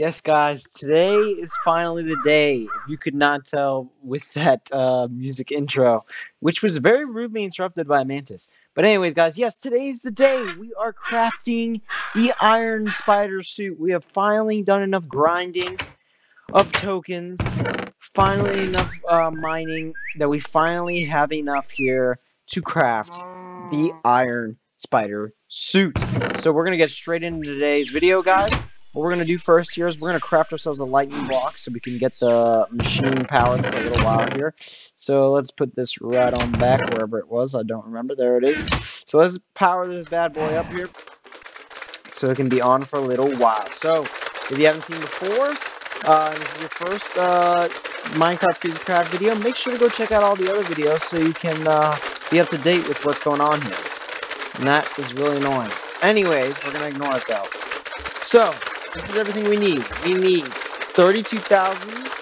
Yes, guys, today is finally the day. If you could not tell with that uh, music intro, which was very rudely interrupted by Mantis. But anyways, guys, yes, today's the day. We are crafting the Iron Spider suit. We have finally done enough grinding of tokens, finally enough uh, mining that we finally have enough here to craft the Iron Spider suit. So we're going to get straight into today's video, guys. What we're going to do first here is we're going to craft ourselves a lightning block so we can get the machine powered for a little while here. So let's put this right on back wherever it was. I don't remember. There it is. So let's power this bad boy up here so it can be on for a little while. So if you haven't seen before, uh, this is your first uh, Minecraft Crazy Craft video, make sure to go check out all the other videos so you can uh, be up to date with what's going on here. And that is really annoying. Anyways, we're going to ignore it though. So, this is everything we need. We need 32,000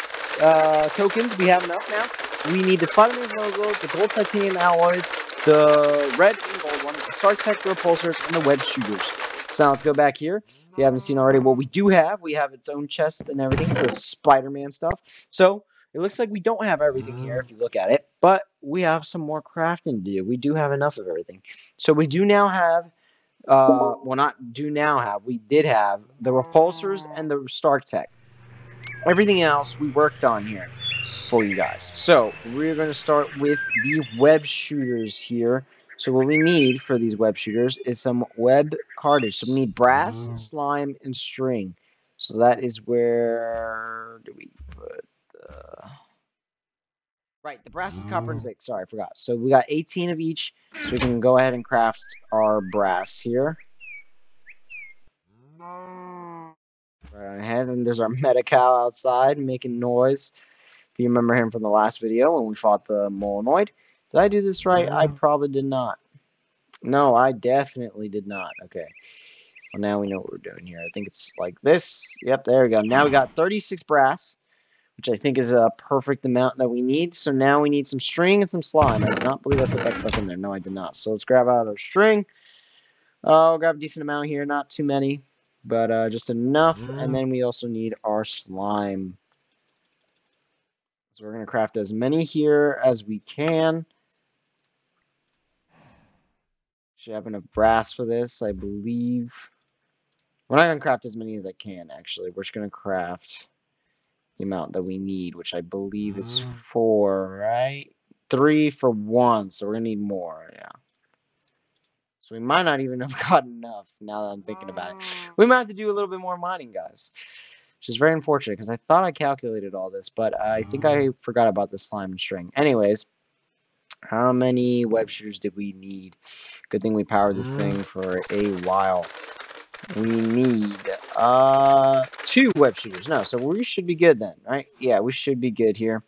uh, tokens. We have enough now. We need the Spider-Man logo, the gold titanium alloy, the red and gold one, the Stark Tech repulsors, and the web shooters. So now let's go back here. If you haven't seen already what we do have, we have its own chest and everything for the Spider-Man stuff. So it looks like we don't have everything here if you look at it, but we have some more crafting to do. We do have enough of everything. So we do now have uh, well, not do now have, we did have the repulsors and the Stark Tech. Everything else we worked on here for you guys. So we're going to start with the web shooters here. So what we need for these web shooters is some web cartridge. So we need brass, slime, and string. So that is where do we put the Right, the brass is copper and mm. zinc. Sorry, I forgot. So we got 18 of each, so we can go ahead and craft our brass here. Right on ahead, and there's our Metacow outside making noise. If you remember him from the last video when we fought the Molonoid. Did I do this right? I probably did not. No, I definitely did not. Okay. Well, now we know what we're doing here. I think it's like this. Yep, there we go. Now we got 36 brass which I think is a perfect amount that we need. So now we need some string and some slime. I do not believe I put that stuff in there. No, I did not. So let's grab out our string. Oh, grab a decent amount here. Not too many, but uh, just enough. Mm. And then we also need our slime. So we're going to craft as many here as we can. Should have enough brass for this, I believe. We're not going to craft as many as I can, actually. We're just going to craft the amount that we need, which I believe is mm. four, right? Three for one, so we're gonna need more, yeah. So we might not even have got enough now that I'm thinking about it. We might have to do a little bit more mining, guys. Which is very unfortunate, because I thought I calculated all this, but I think I mm. forgot about the slime and string. Anyways, how many web shooters did we need? Good thing we powered this mm. thing for a while we need uh two web shooters. No, so we should be good then, right? Yeah, we should be good here.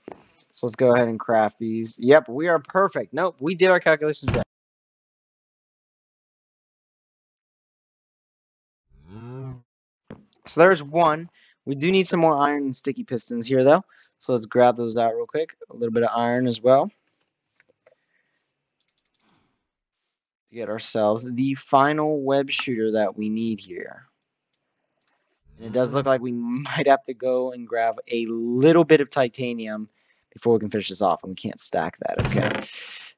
So let's go ahead and craft these. Yep, we are perfect. Nope, we did our calculations right. So there's one. We do need some more iron and sticky pistons here, though. So let's grab those out real quick. A little bit of iron as well. To get ourselves the final web shooter that we need here. And it does look like we might have to go and grab a little bit of titanium before we can finish this off. And we can't stack that. Okay.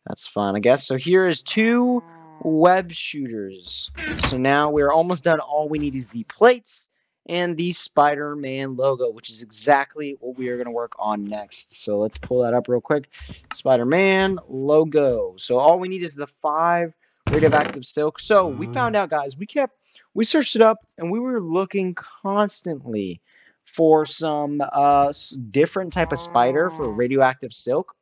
That's fine, I guess. So here is two web shooters. So now we're almost done. All we need is the plates and the Spider-Man logo, which is exactly what we are going to work on next. So let's pull that up real quick. Spider-Man logo. So all we need is the five radioactive silk. So we mm-hmm. found out, guys, we kept, we searched it up and we were looking constantly for some uh, different type of spider for radioactive silk.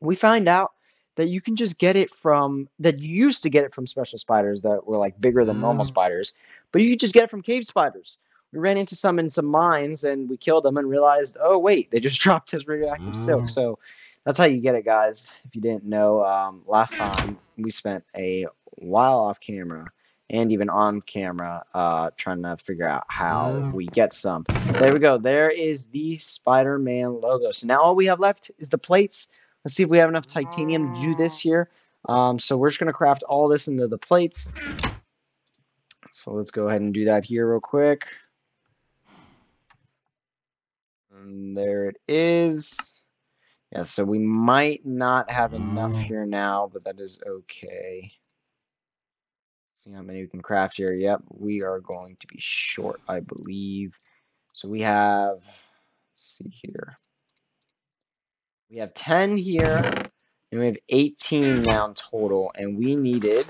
We find out that you can just get it from, that you used to get it from special spiders that were like bigger than normal mm. spiders, but you could just get it from cave spiders. We ran into some in some mines and we killed them and realized, oh, wait, they just dropped his radioactive mm. silk. So that's how you get it, guys. If you didn't know, um, last time we spent a while off camera and even on camera uh, trying to figure out how we get some. There we go. There is the Spider-Man logo. So now all we have left is the plates. Let's see if we have enough titanium to do this here. Um, so we're just going to craft all this into the plates. So let's go ahead and do that here real quick. And there it is. Yeah, so we might not have enough oh. here now, but that is okay. See how many we can craft here. Yep, we are going to be short, I believe. So we have, let's see here. We have 10 here, and we have 18 now total, and we needed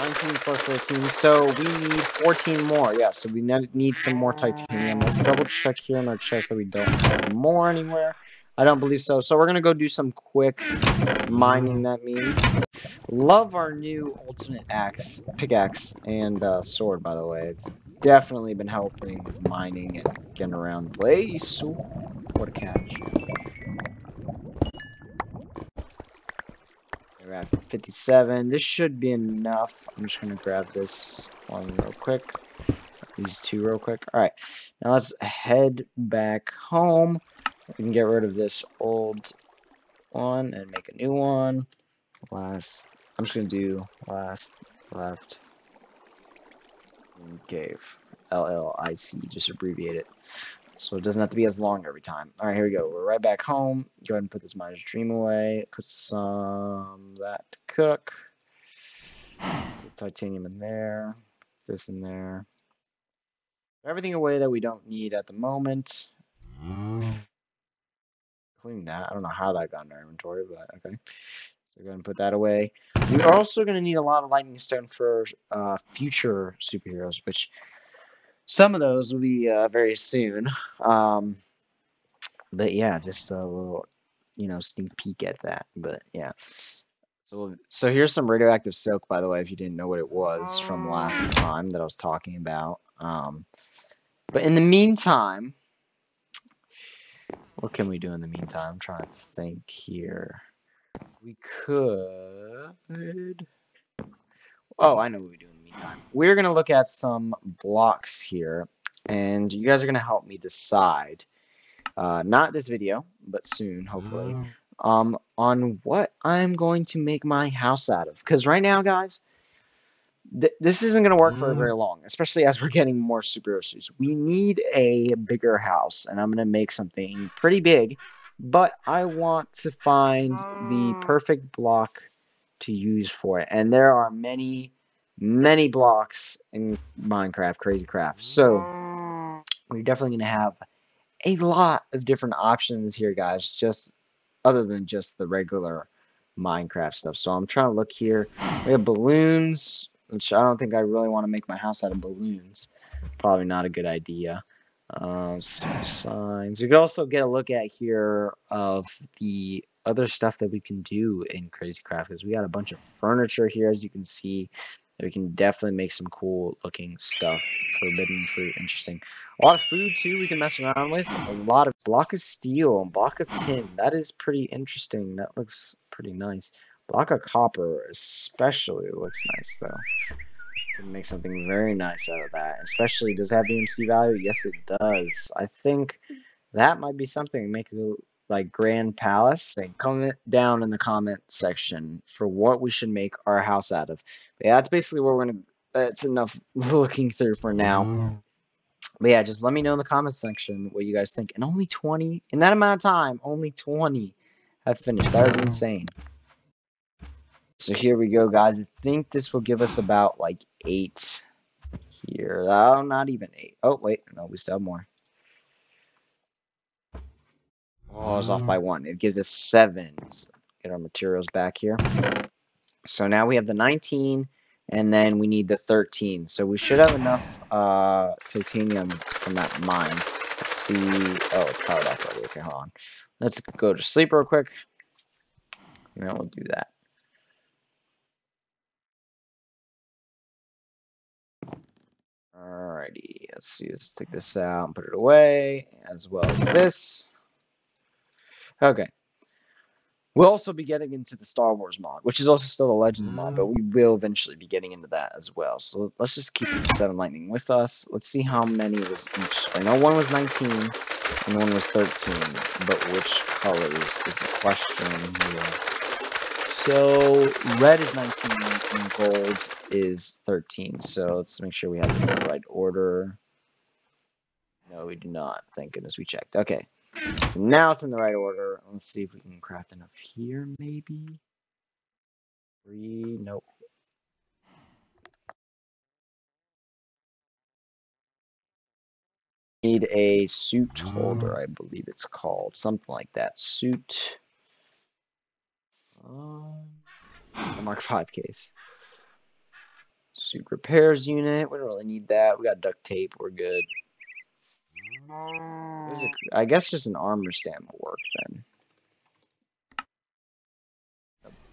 19 plus 13, so we need 14 more. Yeah, so we need some more titanium. Let's double check here in our chest that we don't have more anywhere. I don't believe so. So we're going to go do some quick mining, that means. Love our new ultimate axe, pickaxe, and uh, sword, by the way. It's definitely been helping with mining and getting around the place. What a catch. At 57. This should be enough. I'm just going to grab this one real quick. These two real quick. Alright, now let's head back home. We can get rid of this old one and make a new one. Last, I'm just going to do last, left, gave. LLIC, just abbreviate it. So it doesn't have to be as long every time. Alright, here we go. We're right back home. Go ahead and put this miner's dream away. Put some that to cook. Put titanium in there. This in there. Everything away that we don't need at the moment. Including that. I don't know how that got in our inventory, but okay. So we're going to put that away. We're also going to need a lot of lightning stone for uh, future superheroes, which some of those will be uh, very soon. Um, but yeah, just a little, you know, sneak peek at that. But yeah. So, so here's some radioactive silk, by the way, if you didn't know what it was from last time that I was talking about. Um, but in the meantime, what can we do in the meantime? I'm trying to think here. We could. Oh, I know what we do in the meantime. We're going to look at some blocks here, and you guys are going to help me decide, uh, not this video, but soon, hopefully, mm. um, on what I'm going to make my house out of. Because right now, guys, th this isn't going to work for very mm. long, especially as we're getting more superhero suits. We need a bigger house, and I'm going to make something pretty big, but I want to find the mm. perfect block to use for it. And there are many, many blocks in Minecraft, Crazy Craft. So we're definitely going to have a lot of different options here, guys, just other than just the regular Minecraft stuff. So I'm trying to look here. We have balloons, which I don't think I really want to make my house out of balloons. Probably not a good idea. Uh, signs. You can also get a look at here of the other stuff that we can do in Crazy Craft because we got a bunch of furniture here, as you can see. We can definitely make some cool looking stuff. Forbidden fruit, interesting. A lot of food too we can mess around with. A lot of block of steel block of tin. That is pretty interesting. That looks pretty nice. Block of copper especially looks nice though. Can make something very nice out of that. Especially does it have EMC value? Yes it does. I think that might be something make a like Grand Palace, comment down in the comment section for what we should make our house out of. But yeah, that's basically what we're gonna. That's enough looking through for now. But yeah, just let me know in the comment section what you guys think. And only 20 in that amount of time, only 20 have finished. That is mm. insane. So here we go, guys. I think this will give us about like eight here. Oh, not even eight. Oh, wait. No, we still have more. Oh, it's off by one. It gives us seven. So get our materials back here. So now we have the 19, and then we need the 13. So we should have enough uh, titanium from that mine. Let's see. Oh, it's powered off already. Okay, hold on. Let's go to sleep real quick. And then we'll do that. Alrighty, let's see, let's take this out and put it away, as well as this. Okay. We'll also be getting into the Star Wars mod, which is also still a Legend mod, but mm. we will eventually be getting into that as well. So let's just keep the 7 Lightning with us. Let's see how many was each. I know one was 19 and one was 13, but which colors is the question here. So red is 19 and gold is 13. So let's make sure we have this in the right order. No, we do not. Thank goodness we checked. Okay. So now it's in the right order. Let's see if we can craft enough here, maybe. Three, nope. Need a suit holder, I believe it's called. Something like that. Suit. Um, the Mark 5 case. Suit repairs unit. We don't really need that. We got duct tape. We're good. I guess just an armor stand will work then.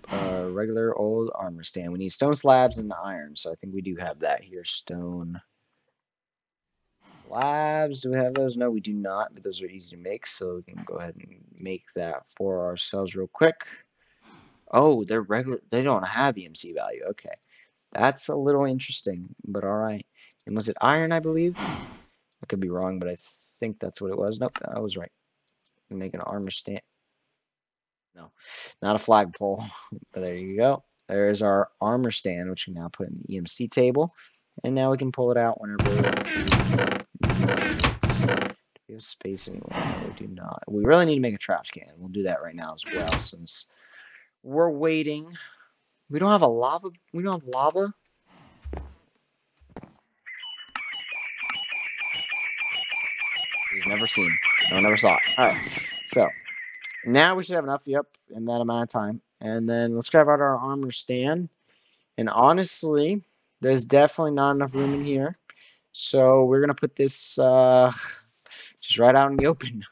Uh, regular old armor stand. We need stone slabs and iron, so I think we do have that here. Stone slabs. Do we have those? No, we do not, but those are easy to make, so we can go ahead and make that for ourselves real quick. Oh, they're regular. They don't have EMC value. Okay. That's a little interesting, but all right. And was it iron, I believe? I could be wrong, but I think that's what it was. Nope, I was right. Make an armor stand. No, not a flagpole, but there you go. There's our armor stand, which we now put in the EMC table. And now we can pull it out whenever we have space anywhere. No, we do not. We really need to make a trash can. We'll do that right now as well, since we're waiting. We don't have a lava. We don't have lava. Never seen. No one ever saw it. All right. So now we should have enough. Yep, in that amount of time. And then let's grab out our armor stand. And honestly, there's definitely not enough room in here. So we're gonna put this uh, just right out in the open.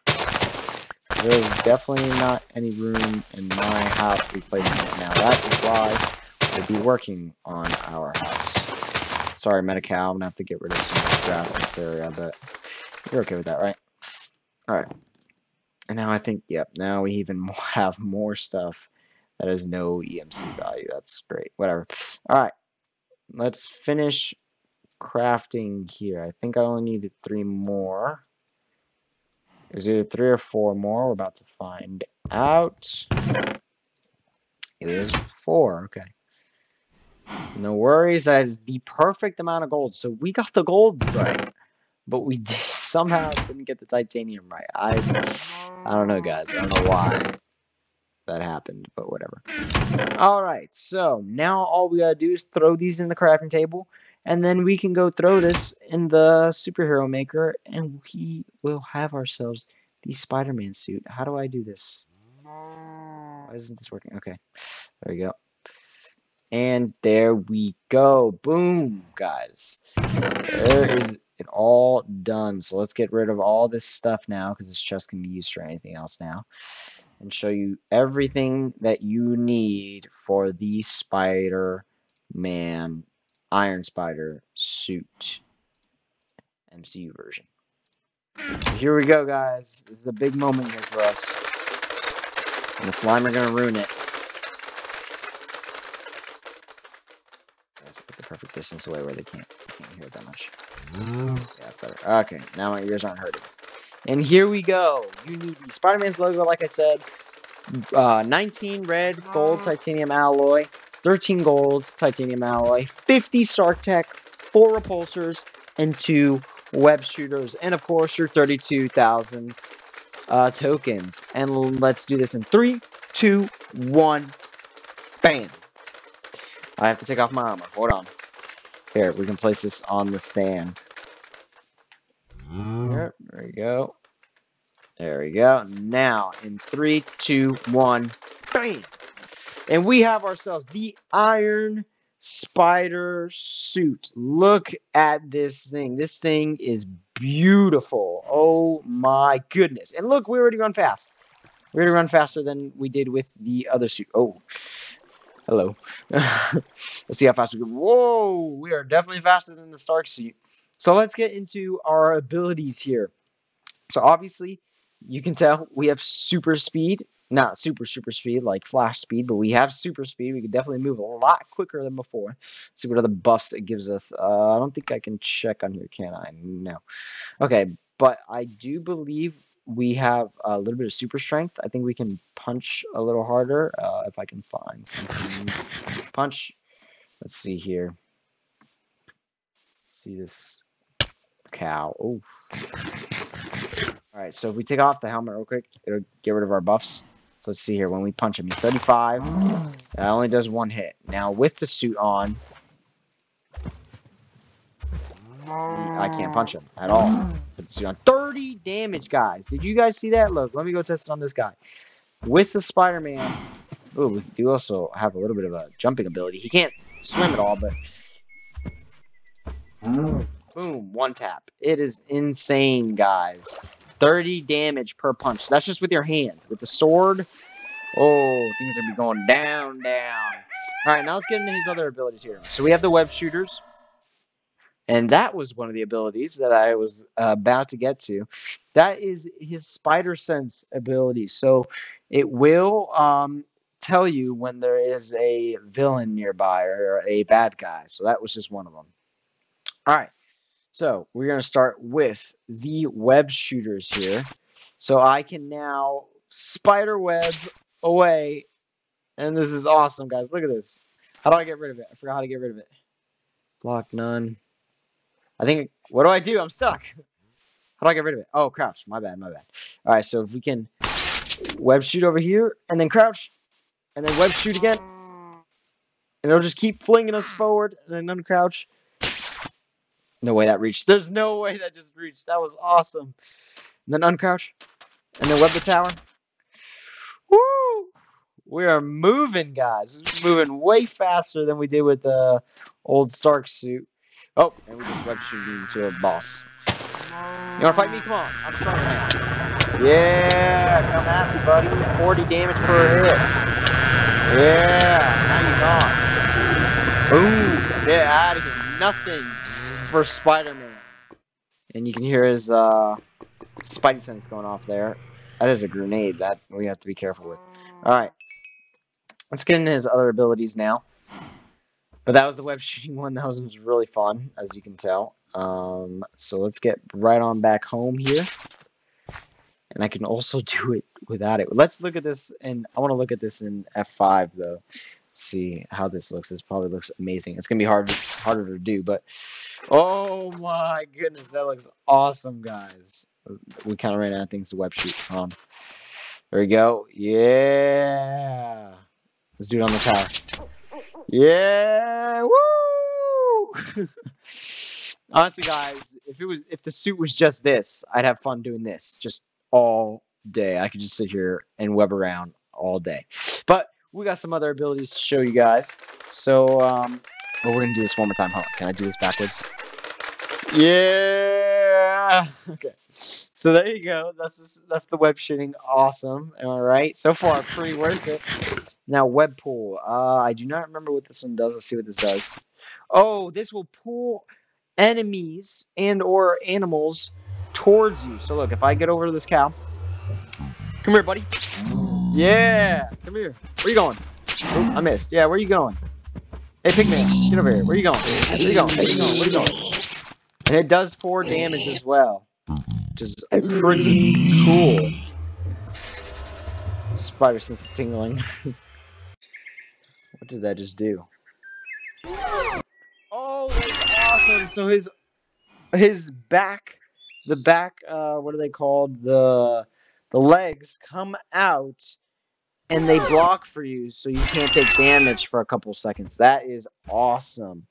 There's definitely not any room in my house to be placing it now. That is why we'll be working on our house. Sorry, Medi-Cal, I'm gonna have to get rid of some grass in this area, but you're okay with that, right? Alright. And now I think, yep, now we even have more stuff that has no EMC value. That's great. Whatever. Alright. Let's finish crafting here. I think I only needed three more. Is it three or four more? We're about to find out. It is four. Okay. No worries. That is the perfect amount of gold. So we got the gold right but we did, somehow didn't get the titanium right. I I don't know, guys. I don't know why that happened, but whatever. All right, so now all we gotta do is throw these in the crafting table, and then we can go throw this in the superhero maker, and we will have ourselves the Spider-Man suit. How do I do this? Why isn't this working? Okay, there we go. And there we go. Boom, guys. There is it all done. So let's get rid of all this stuff now because this chest can be used for anything else now. And show you everything that you need for the Spider-Man Iron Spider suit MCU version. So here we go, guys. This is a big moment here for us. And the slime are going to ruin it. Let's put the perfect distance away where they can't, can't hear it that much. Yeah, better. Okay, now my ears aren't hurting. And here we go. You need the Spider-Man's logo, like I said. Uh, 19 red gold titanium alloy, 13 gold titanium alloy, 50 Stark Tech, 4 repulsors, and 2 web shooters. And of course, your 32,000 uh, tokens. And let's do this in 3, 2, 1, bam. I have to take off my armor. Hold on. Here, we can place this on the stand. Mm-hmm. There, there we go. There we go. Now, in three, two, one, bam! And we have ourselves the Iron Spider suit. Look at this thing. This thing is beautiful. Oh my goodness. And look, we already run fast. We already run faster than we did with the other suit. Oh, Hello. let's see how fast we go. Whoa, we are definitely faster than the Stark suit. So let's get into our abilities here. So obviously, you can tell we have super speed. Not super, super speed like flash speed, but we have super speed. We can definitely move a lot quicker than before. Let's see what other buffs it gives us. Uh, I don't think I can check on here, can I? No. Okay, but I do believe we have a little bit of super strength. I think we can punch a little harder uh, if I can find something. Punch. Let's see here. See this cow. Oh. All right, so if we take off the helmet real quick, it'll get rid of our buffs. So let's see here. When we punch him, he's 35. That only does one hit. Now with the suit on, I can't punch him at all. Put the suit on. 30 damage, guys. Did you guys see that? Look, let me go test it on this guy. With the Spider-Man. Oh, we do also have a little bit of a jumping ability. He can't swim at all, but boom, one tap. It is insane, guys. 30 damage per punch. That's just with your hand. With the sword, oh, things are be going down, down. All right, now let's get into his other abilities here. So we have the web shooters. And that was one of the abilities that I was uh, about to get to. That is his spider sense ability. So it will um, tell you when there is a villain nearby or a bad guy. So that was just one of them. All right. So we're going to start with the web shooters here. So I can now spider web away. And this is awesome, guys. Look at this. How do I get rid of it? I forgot how to get rid of it. Block none. I think, what do I do? I'm stuck. How do I get rid of it? Oh, crouch. My bad, my bad. All right, so if we can web shoot over here, and then crouch, and then web shoot again, and it'll just keep flinging us forward, and then uncrouch. No way that reached. There's no way that just reached. That was awesome. And then uncrouch, and then web the tower. Woo! We are moving, guys. Moving way faster than we did with the old Stark suit. Oh, and we just web shooting into a boss. You wanna fight me? Come on. I'm stronger now. Yeah, come at me, buddy. 40 damage per hit. Yeah, now you're gone. Boom. Get out of here. Nothing for Spider-Man. And you can hear his uh, Spidey sense going off there. That is a grenade that we have to be careful with. Alright. Let's get into his other abilities now. But that was the web shooting one. That was, really fun, as you can tell. Um, so let's get right on back home here. And I can also do it without it. Let's look at this, and I want to look at this in F5, though. see how this looks. This probably looks amazing. It's going to be hard, harder to do, but... Oh my goodness, that looks awesome, guys. We kind of ran out of things to web shoot. Um, there we go. Yeah. Let's do it on the tower. Yeah, woo! Honestly, guys, if it was if the suit was just this, I'd have fun doing this just all day. I could just sit here and web around all day. But we got some other abilities to show you guys. So, um, well, we're gonna do this one more time. Huh? Can I do this backwards? Yeah. Okay. So there you go. That's that's the web shooting. Awesome. All right. So far, pretty worth it. Now, web pull. Uh, I do not remember what this one does. Let's see what this does. Oh, this will pull enemies and or animals towards you. So look, if I get over to this cow, come here, buddy. Yeah, come here. Where you going? I missed. Yeah, where you going? Hey, Pigman, get over here. Where you going? Where you going? Where you going? Where you going? And it does four damage as well, which is pretty cool. Spider sense tingling. What did that just do? Oh, that's awesome! So his his back, the back, uh, what are they called? The the legs come out and they block for you, so you can't take damage for a couple seconds. That is awesome.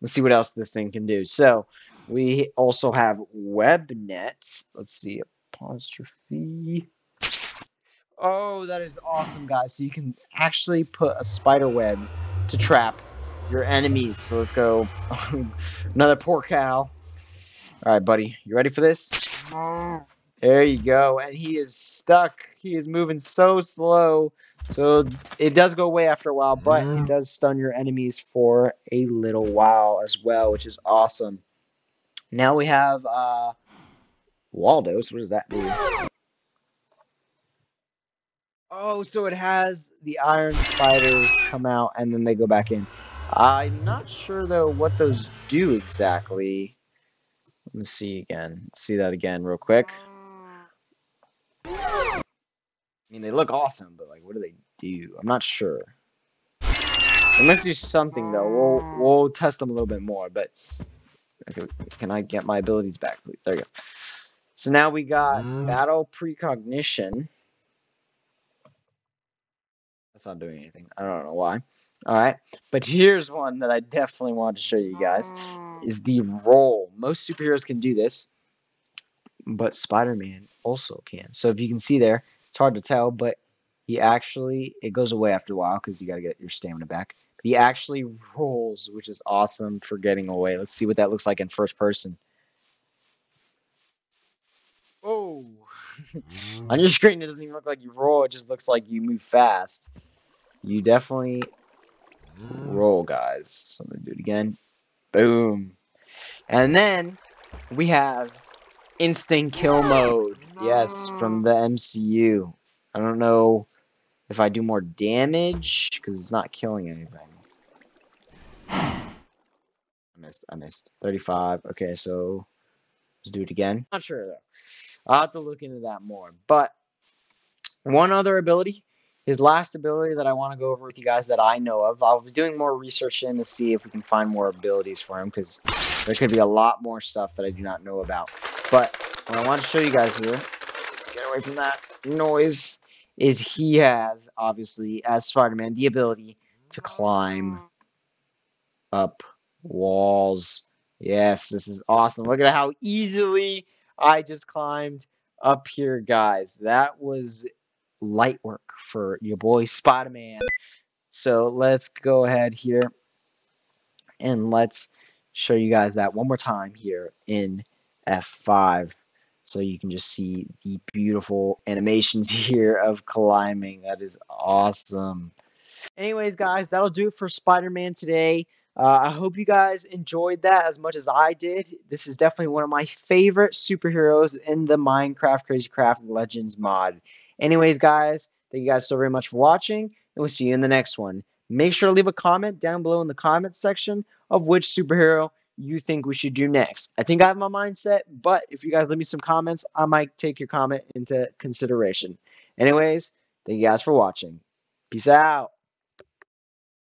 Let's see what else this thing can do. So we also have WebNet. Let's see, apostrophe. Oh, that is awesome, guys. So you can actually put a spider web to trap your enemies. So let's go. Another poor cow. All right, buddy. You ready for this? There you go. And he is stuck. He is moving so slow. So it does go away after a while, but it does stun your enemies for a little while as well, which is awesome. Now we have uh, Waldos. What does that do? Oh, so it has the iron spiders come out and then they go back in. I'm not sure though what those do exactly. Let me see again. Let's see that again real quick. I mean, they look awesome, but like, what do they do? I'm not sure. They must do something though. We'll we'll test them a little bit more, but Okay, can I get my abilities back, please? There you go. So now we got mm. battle precognition. That's not doing anything. I don't know why. All right, but here's one that I definitely wanted to show you guys: mm. is the roll. Most superheroes can do this, but Spider-Man also can. So if you can see there, it's hard to tell, but he actually it goes away after a while because you got to get your stamina back. But he actually rolls, which is awesome for getting away. Let's see what that looks like in first person. Oh, on your screen it doesn't even look like you roll; it just looks like you move fast. You definitely mm. roll, guys. So I'm gonna do it again. Boom, and then we have instant kill mode. Yes, from the MCU. I don't know if I do more damage because it's not killing anything. I missed. I missed. 35. Okay, so let's do it again. Not sure though. I'll have to look into that more. But one other ability, his last ability that I want to go over with you guys that I know of. I'll be doing more research in to see if we can find more abilities for him because there could be a lot more stuff that I do not know about. But what I want to show you guys here, let's get away from that noise, is he has, obviously, as Spider-Man, the ability to climb up walls. Yes, this is awesome. Look at how easily I just climbed up here, guys. That was light work for your boy Spider-Man. So let's go ahead here and let's show you guys that one more time here in F5 so you can just see the beautiful animations here of climbing. That is awesome. Anyways, guys, that'll do it for Spider-Man today. Uh, I hope you guys enjoyed that as much as I did. This is definitely one of my favorite superheroes in the Minecraft Crazy Craft Legends mod. Anyways, guys, thank you guys so very much for watching, and we'll see you in the next one. Make sure to leave a comment down below in the comments section of which superhero you think we should do next. I think I have my mindset, but if you guys leave me some comments, I might take your comment into consideration. Anyways, thank you guys for watching. Peace out.